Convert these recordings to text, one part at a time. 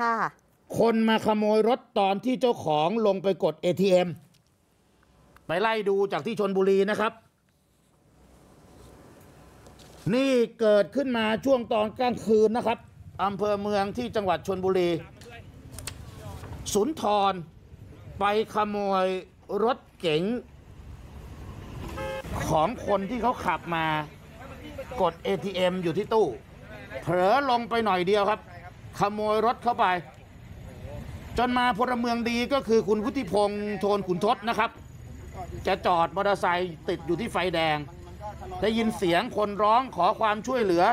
ค่ะ คนมาขโมยรถตอนที่เจ้าของลงไปกด ATM ไปไล่ดูจากที่ชนบุรีนะครับ นี่เกิดขึ้นมาช่วงตอนกลางคืนนะครับอำเภอเมืองที่จังหวัดชนบุรี สุนทรไปขโมยรถเก๋งของคนที่เขาขับมากด ATM อยู่ที่ตู้ เผลอลงไปหน่อยเดียวครับ ขโมยรถเข้าไป จนมาพลเมืองดีก็คือคุณวุฒิพงศ์โทนขุนทศนะครับ จะจอดมอเตอร์ไซค์ติดอยู่ที่ไฟแดง ได้ยินเสียงคนร้องขอความช่วยเหลือ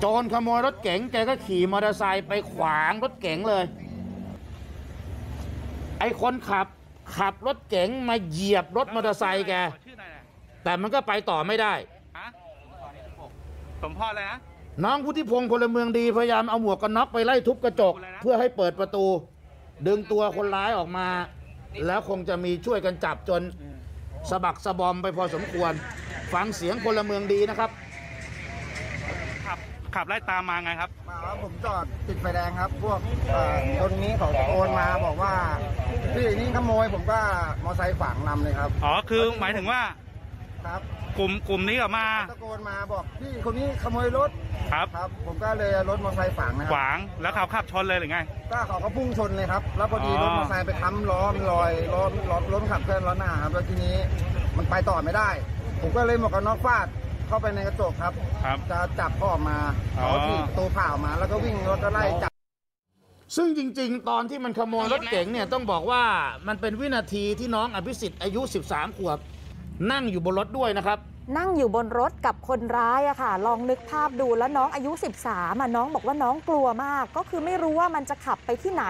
โจรขโมยรถเก๋งแกก็ขี่มอเตอร์ไซค์ไปขวางรถเก๋งเลย ไอ้คนขับขับรถเก๋งมาเหยียบรถมอเตอร์ไซค์แก แต่มันก็ไปต่อไม่ได้ สมพรเลยนะ น้องพุทธิพงศ์พลเมืองดีพยายามเอาหมวกกันน็อกไปไล่ทุบกระจก เพื่อให้เปิดประตู ดึงตัวคนร้ายออกมา แล้วคงจะมีช่วยกันจับจนสะบักสะบอมไปพอสมควร ฟังเสียงพลเมืองดีนะครับ ขับขับไล่ตามมาไงครับ มาครับผมจอดติดไฟแดงครับ พวกเอ่อคนนี้เขาตะโกนมาบอกว่าพี่นี่ขโมยผมก็มอไซค์ฝังนำเลยครับ อ๋อ คือหมายถึงว่า ครับกลุ่มกลุ่มนี้ก็มาตะโกนมาบอกพี่คนนี้ขโมยรถครับครับ ผมก็เลยเอารถมอไซค์ฝังนะคขรับวางแล้วเขาขับชนเลยหรือไงก็เขาก็พุ่งชนเลยครับ แล้วพอดีอ๋อรถมอไซค์ไปค้ำล้อมันลอยล้อล้อรถมันขับเคลื่อนล้อหน้าครับแล้วทีนี้มันไปต่อไม่ได้ ผมก็เลยหมวกกันน็อกฟาดเข้าไปในกระจกครับครับจะจับพ่อออกมาอ๋อเขาถีบประตูผ่าออกมา แล้วก็วิ่งรถก็ไล่จับซึ่งจริง ๆ ตอนที่มันขโมยรถเก๋งเนี่ยต้องบอกว่ามันเป็นวินาทีที่น้องอภิสิทธิ์อายุ 13 ขวบ นั่งอยู่บนรถด้วยนะครับ นั่งอยู่บนรถกับคนร้ายอะค่ะ ลองนึกภาพดูแล้วน้องอายุ 13อะน้องบอกว่าน้องกลัวมาก ก็คือไม่รู้ว่ามันจะขับไปที่ไหน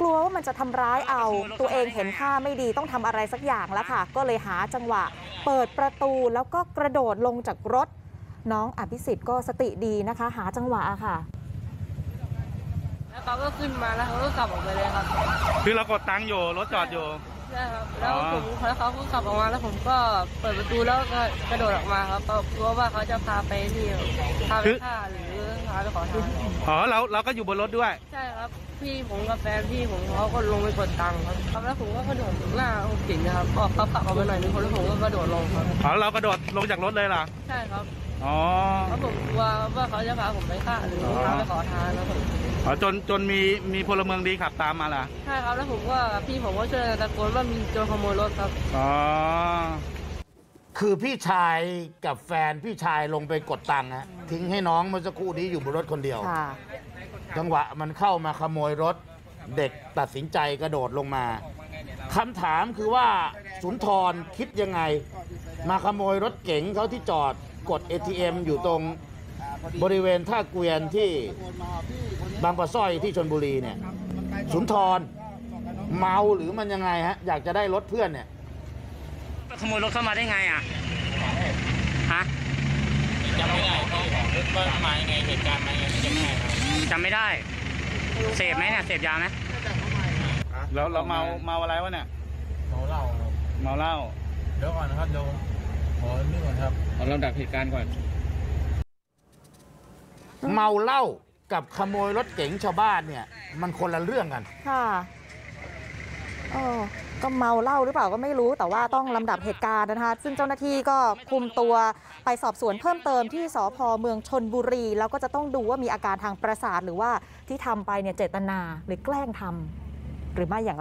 กลัวว่ามันจะทำร้ายเอา ตัวเองเห็นท่าไม่ดีต้องทำอะไรสักอย่างแล้วค่ะ ก็เลยหาจังหวะ เปิดประตูแล้วก็กระโดดลงจากรถ น้องอภิสิทธิ์ก็สติดีนะคะ หาจังหวะอะค่ะแล้วเขาก็ขึ้นมาแล้วเขาก็ขับออกไปเลยครับคือเรากดตังค์อยู่รถจอดอยู่ ใช่ครับแล้วอ๋อผมแล้วเขาก็ขับออกมาแล้วผมก็เปิดประตูแล้วก็กระโดดออกมาครับเพราะกลัวว่าเขาจะพาไปที่พาไปฆ่าหรือพาไปขอทานอ๋อเราเราก็อยู่บนรถด้วย ใช่ครับ พี่ผมกับแฟนพี่ผมเขาก็ลงไปกดตังค์ครับครับแล้วผมก็กระโดดหน้าผมสิงนะครับออกเขาขับออกมาหน่อยนึงคนแล้วผมก็กระโดดลงครับอ๋อเรากระโดดลงจากรถเลยเหรอใช่ครับอ๋อเพราะผมกลัวว่าเขาจะพาผมไปฆ่าหรือพาไปขอทานนะครับอ๋อจนจนมีมีพลเมืองดีขับตามมาล่ะใช่ครับแล้วผมว่าพี่ผมก็ช่วยกันตะโกนว่ามีโจรขโมยรถครับอ๋อคือพี่ชายกับแฟนพี่ชายลงไปกดตังค์ฮะทิ้งให้น้องเมื่อสักครู่นี้อยู่บนรถคนเดียวค่ะ จังหวะมันเข้ามาขโมยรถ เด็กตัดสินใจกระโดดลงมาคำถามคือว่าสุนทรคิดยังไง มาขโมยรถเก๋งเขาที่จอดกด ATM อยู่ตรงบริเวณท่าเกวียนที่บางปะสร้อยที่ชนบุรีเนี่ย สุนทรเมาหรือมันยังไงฮะ อยากจะได้รถเพื่อนเนี่ยขโมยรถเข้ามาได้ไงอะฮะจำไม่ได้ว่ามายังไงเหตุการณ์มายังไง จำไม่ได้ เสพไหมเนี่ย เสพยาไหมแล้วเราเมาเมาอะไรวะเนี่ย เมาเหล้าเมาเหล้าเดี๋ยวก่อนนะครับเดี๋ยวขอนี่ก่อนครับเอาลำดับเหตุการณ์ก่อน เมาเหล้ากับขโมยรถเก๋งชาวบ้านเนี่ย มันคนละเรื่องกัน ค่ะเออ ก็เมาเหล้าหรือเปล่าก็ไม่รู้แต่ว่าต้องลำดับเหตุการณ์นะคะ ซึ่งเจ้าหน้าที่ก็คุมตัวไปสอบสวนเพิ่มเติมที่สพเมืองชนบุรี แล้วก็จะต้องดูว่ามีอาการทางประสาทหรือว่าที่ทำไปเนี่ยเจตนาหรือแกล้งทำหรือไม่อย่างไร